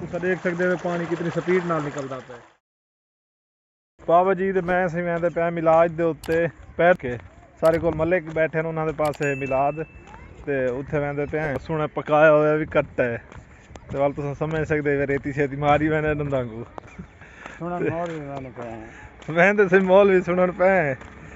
ਤੁਸੀਂ ਦੇਖ ਸਕਦੇ ਹੋ ਪਾਣੀ ਕਿਤਨੀ ਸਪੀਡ ਨਾਲ ਨਿਕਲਦਾ ਪਿਆ ਬਾਬਾ ਜੀ ਤੇ ਮੈਂ ਸੀ ਮੈਂ ਤੇ ਪਿਆ ਮਿਲਾਦ ਦੇ ਉੱਤੇ। ਪੈਰ ਕੇ ਸਾਰੇ ਕੋਲ ਮੱਲੇ ਬੈਠੇ ਨੇ ਉਹਨਾਂ ਦੇ ਪਾਸੇ ਮਿਲਾਦ ਤੇ ਉੱਥੇ ਵੰਦੇ ਪਏ ਸੁਣਾ ਪਕਾਇਆ ਹੋਇਆ ਵੀ ਕੱਟ ਹੈ। ਤੇ ਵੱਲ ਤੁਸੀਂ ਸਮਝ ਸਕਦੇ ਹੋ ਰੇਤੀ ਛੇਤੀ ਮਾਰੀ ਮੈਨੇ ਦੰਦਾਂ ਕੋ। ਸੁਣਨ ਮੋਰ ਵੀ ਕਹਾਂ ਮੈਂ ਤੇ ਸੇ ਮੌਲ ਵੀ ਸੁਣਨ ਪਏ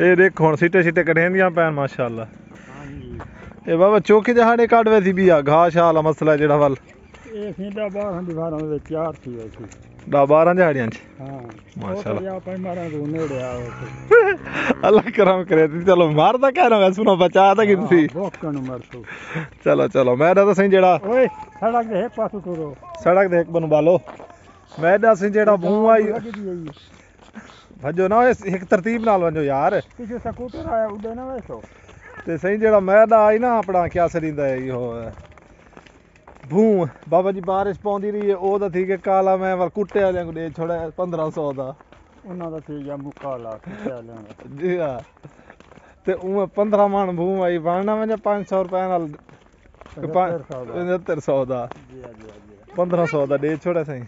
ਇਹ ਦੇਖ ਹੁਣ ਸਿੱਟੇ ਸਿੱਟੇ ਕਢੇਂਦੀਆਂ ਪੈਣ ਮਾਸ਼ਾਅੱਲਾ। ਇਹ ਬਾਬਾ ਚੌਕੇ ਜਹਾੜੇ ਕੱਢਵੇ ਸੀ ਵੀ ਆ ਘਾਹ ਸ਼ਾਹ ਵਾਲਾ ਮਸਲਾ ਜਿਹੜਾ ਵੱਲ। ਇਹ ਸਿੰਦਾ ਬਾਹਰ ਦੀਵਾਰਾਂ ਦੇ ਵਿੱਚ ਚਾਰ ਸੀ ਵੈਸੀ ਦਾ 12 ਦਿਹਾੜੀਆਂ ਚ। ਹਾਂ। ਮਾਸ਼ਾਅੱਲਾ। ਤਾਂ ਮਾਰਾਂ ਤੋਂ ਨੇੜੇ ਆ ਉਹ ਅੱਲਾ ਕਰਮ ਕਰੇ ਤੀ ਚਲੋ ਮਾਰਦਾ ਕਹਿ ਰਹਾ ਸੁਣਾ ਬਚਾ ਤਾਂ ਕਿੰਨੀ ਬੋਕਣ ਨੂੰ ਮਰਸੂ। ਚਲੋ ਚਲੋ ਮੈਂ ਤਾਂ ਸਹੀ ਜਿਹੜਾ ਓਏ ਸੜਕ ਦੇ ਇੱਕ ਪਾਸੋਂ ਤੁਰੋ। ਸੜਕ ਦੇ ਇੱਕ ਬਨੂੰ ਬਾਲੋ ਮੈਂ ਤਾਂ ਸਹੀ ਜਿਹੜਾ ਮੂੰਹ ਆਈ ਹੈ ਜੀ। ਵਜੋ ਨਾ ਇੱਕ ਤਰਤੀਬ ਨਾਲ ਵਜੋ ਯਾਰ। ਪਿੱਛੇ ਸਕੂਟਰ ਆਇਆ ਉਹਦੇ ਨਾ ਵੇਖੋ। ਤੇ ਸਹੀ ਜਿਹੜਾ ਮੈਂ ਦਾ ਆਈ ਨਾ ਆਪਣਾ ਕਿਆ ਸਰਿੰਦਾ ਹੈ ਇਹੋ ਭੂ ਬਾਬਾ ਜੀ ਬਾਰਿਸ਼ ਪਾਉਂਦੀ ਰਹੀ ਹੈ ਉਹ ਤਾਂ ਠੀਕ ਹੈ ਕਾਲਾ ਮੈਂ ਵਰ ਕੁੱਟੇ ਕੋਲ ਦੇ ਛੋੜਿਆ 1500 ਦਾ। ਉਹਨਾਂ ਦਾ ਸੀ ਜਾਂ ਮੁੱਕਾ ਲਾ ਕੇ ਜੀ ਹਾਂ। ਤੇ ਉਹ 15 ਮਣ ਭੂ ਆਈ ਬਣਨਾ ਮੈਂ 500 ਰੁਪਏ ਨਾਲ 7500 ਦਾ। ਜੀ ਆ ਜੀ ਆ ਜੀ 1500 ਦਾ ਦੇ ਛੋੜਿਆ ਸਹੀ।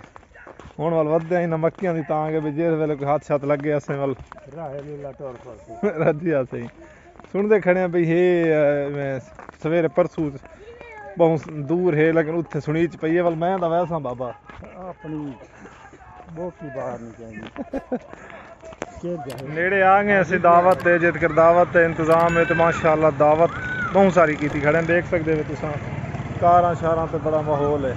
ਹੁਣ ਵੱਲ ਵੱਧਦੇ ਆਈ ਨਾ ਮੱਕੀਆਂ ਦੀ ਤਾਂ ਕਿ ਵੀ ਜਿਸ ਵੇਲੇ ਕੋਈ ਹੱਥ ਛੱਤ ਲੱਗੇ ਅਸੇ ਵੱਲ। ਰਾਹੇ ਲੀਲਾ ਟੋਰ ਫਰਸੀ ਰੱਜੀ ਆ ਸਹੀ। ਸੁਣਦੇ ਖੜੇ ਆ ਵੀ ਇਹ ਮੈਂ ਸਵੇਰੇ ਪਰਸੂ ਬਹੁਤ ਦੂਰ ਹੈ ਲੇਕਿਨ ਉੱਥੇ ਸੁਣੀ ਚ ਪਈ ਹੈ ਵੱਲ ਮੈਂ ਤਾਂ ਵੈਸਾ ਬਾਬਾ। ਆਪਣੀ ਬੋਕੀ ਬਾਹਰ ਨਹੀਂ ਜਾਏ। ਨੇੜੇ ਆ ਗਏ ਅਸੀਂ ਦਾਵਤ ਤੇ ਜਿਤ ਕਰ ਦਾਵਤ ਤੇ ਇੰਤਜ਼ਾਮ ਹੈ ਤੇ ਮਾਸ਼ਾਅੱਲਾ ਦਾਵਤ ਬਹੁਤ ਸਾਰੀ ਕੀਤੀ ਖੜੇ ਦੇਖ ਸਕਦੇ ਹੋ ਤੁਸੀਂ ਕਾਰਾਂ ਸ਼ਾਰਾਂ ਤੇ ਬੜਾ ਮਾਹੌਲ ਹੈ।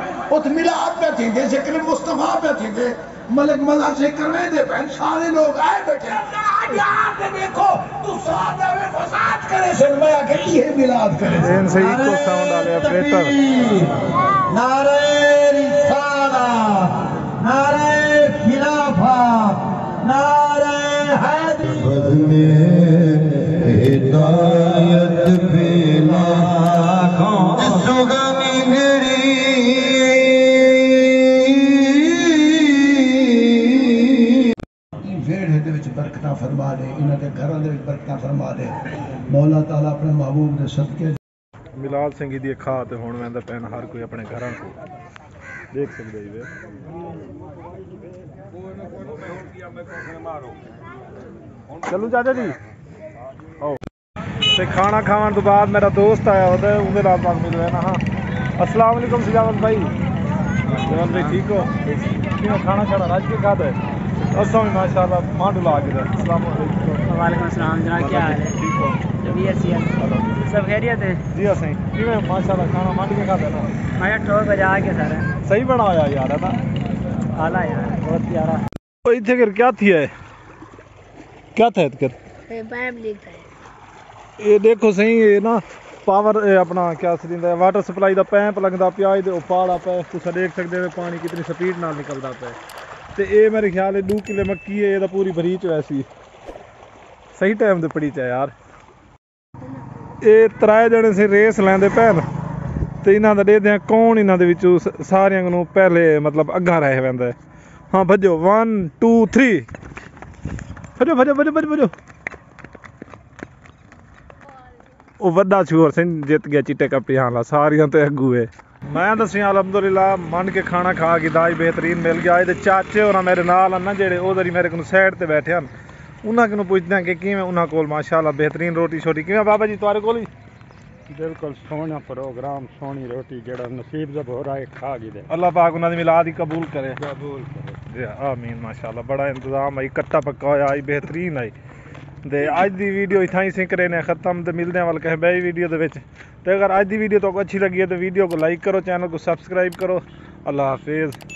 ات ملاد پہ تھی دے ذکر مصطفیٰ پہ تھی دے۔ ملک مزہ ذکر میں دے پہن سارے لوگ آئے بیٹھے آج یار دے دیکھو تو سادہ میں فساد کرے سنوایا کہ یہ ملاد کرے دین سے ہی کو ساؤنڈ آلے اپریٹر نعرہ رسالہ۔ نارے خلافہ۔ نارے حیدی بدنے برکتہ فرما دے انہوں دے گھر اندر وچ برکتاں فرما دے۔ مولا تعالیٰ اپنے محبوب دے صدقے ملال سنگی دیئے کھا آتے تے میں اندر پین ہر کوئی اپنے گھراں کو دیکھ سکتے ہی دے چلو جا جاجا جی سے کھانا کھانا تو بعد میرا دوست آیا ہوتا ہے ان دے نال مل رہے نا۔ ہاں۔ اسلام علیکم سجاوت بھائی۔ جان بھائی جی، ٹھیک ہو؟ کھانا کھانا؟ راج کے کھا دے۔ السلام علیکم ماشاء اللہ مانڈو لاگ رہا السلام علیکم۔ وعلیکم السلام جناب کیا حال ہے؟ جی ایس سی سب خیریت ہے؟ جی اسیں کیویں؟ ماشاء اللہ کھانا مانڈو کے کھا رہا ہے ماشاء ٹھوک بجا کے سارا۔ صحیح بنا ہوا یار ہے حالا یار بہت پیارا۔ او ایتھے کر کیا تھی ہے؟ کیا تھا اتکر اے پائپ لیک ہے۔ اے دیکھو سہی اے نا پاور اپنا کیا سریندا ہے واٹر سپلائی دا پمپ لگدا پیا اے او پاڑا پے تسا دیکھ سکدے ہو پانی کتنی سپیڈ نال نکلدا پے ਤੇ ਇਹ ਮੇਰੇ ਖਿਆਲ ਹੈ 2 ਕਿਲੇ ਮੱਕੀ ਹੈ, ਇਹਦਾ ਪੂਰੀ ਬਰੀਚ ਵੈਸੀ। ਸਹੀ ਟਾਈਮ ਤੇ ਪੜੀ ਚ ਯਾਰ। ਇਹ ਤਰਾਏ ਜਣੇ ਸੀ, ਰੇਸ ਲੈਂਦੇ ਪੈਣ ਤੇ ਇਹਨਾਂ ਦਾ ਦੇਖਦੇ ਕੌਣ ਇਹਨਾਂ ਦੇ ਵਿੱਚੋਂ ਸਾਰਿਆਂ ਨੂੰ ਪਹਿਲੇ ਮਤਲਬ ਅੱਗਾ ਰਹਿ ਪੈਂਦਾ ਹਾਂ। ਭੱਜੋ। 1 2 3 ਭੱਜੋ ਭੱਜੋ ਭੱਜੋ ਭੱਜੋ ਭੱਜੋ। ਉਹ ਵੱਡਾ ਸ਼ੋਰ ਸਿੰਘ ਜਿੱਤ ਗਿਆ ਚਿੱਟੇ ਕੱਪੜੇ ਹਾਲਾ ਸਾਰੀਆਂ ਤੇ ਅੱਗੂ ਏ ਮੈਂ ਦੱਸਿਆ ਅਲਹਮਦੁਲਿਲਾ ਮੰਨ ਕੇ ਖਾਣਾ ਖਾ ਕੇ ਦਾਜ ਬਿਹਤਰੀਨ ਮਿਲ ਗਿਆ। ਇਹਦੇ ਚਾਚੇ ਹੋਰਾਂ ਮੇਰੇ ਨਾਲ ਹਨ ਜਿਹੜੇ ਉਹਦੇ ਮੇਰੇ ਕੋਲ ਸਾਈਡ ਤੇ ਬੈਠੇ ਹਨ। ਉਹਨਾਂ ਕੋਲ ਪੁੱਛਦੇ ਹਾਂ ਕਿ ਕਿਵੇਂ ਉਹਨਾਂ ਕੋਲ ਮਾਸ਼ਾਅੱਲਾ ਬਿਹਤਰੀਨ ਰੋਟੀ ਛੋਟੀ ਕਿਵੇਂ ਬਾਬਾ ਜੀ ਤੁਹਾਡੇ ਕੋਲ ਹੀ? بالکل سونا پروگرام سونی روٹی جڑا نصیب جب ہو رہا ہے کھا گی اللہ پاک انہوں نے ملاد ہی قبول کرے قبول کرے جی آمین ماشاءاللہ بڑا انتظام ہے کٹا پکا ہوا آئی بہترین آئی ਤੇ ਅੱਜ ਦੀ ਵੀਡੀਓ ਇਥਾਂ ਹੀ ਸਿੰਕ ਰਹੇ ਨੇ ਖਤਮ ਤੇ ਮਿਲਦੇ ਹਾਂ ਵੱਲ ਕਹੇ ਬਈ ਵੀਡੀਓ ਦੇ ਵਿੱਚ ਤੇ ਅਗਰ ਅੱਜ ਦੀ ਵੀਡੀਓ ਤੁਹਾਨੂੰ ਅੱਛੀ ਲੱਗੀ ਹੈ ਤਾਂ ਵੀਡੀਓ को ਲਾਈਕ ਕਰੋ ਚੈਨਲ को ਸਬਸਕ੍ਰਾਈਬ ਕਰੋ ਅੱਲਾਹ ਹਾਫਿਜ਼